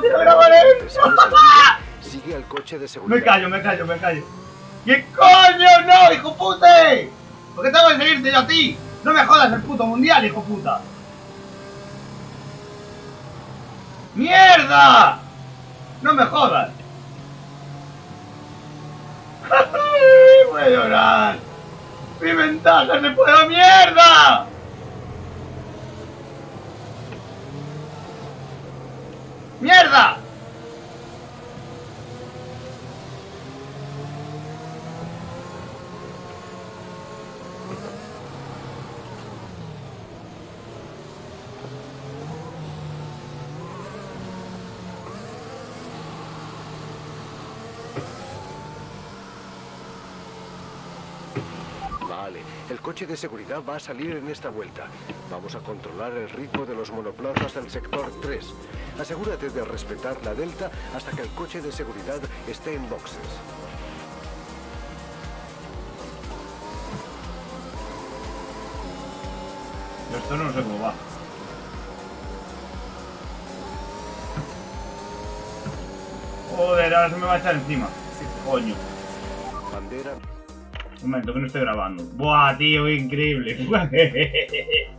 quiero grabar. Sigue al coche de seguridad. Me callo, me callo, me callo. ¿Qué coño? ¡No, hijo pute! ¿Por qué tengo que seguirte yo a ti? No me jodas el puto mundial, hijo puta. ¡Mierda! No me jodas. Voy a llorar. Mi ventaja se fue a la mierda. ¡Mierda! El coche de seguridad va a salir en esta vuelta. Vamos a controlar el ritmo de los monoplazas del sector 3. Asegúrate de respetar la delta hasta que el coche de seguridad esté en boxes. Yo esto no sé cómo va. Joder, ahora se me va a echar encima. Coño. Bandera Un momento que no estoy grabando. Buah, tío, increíble.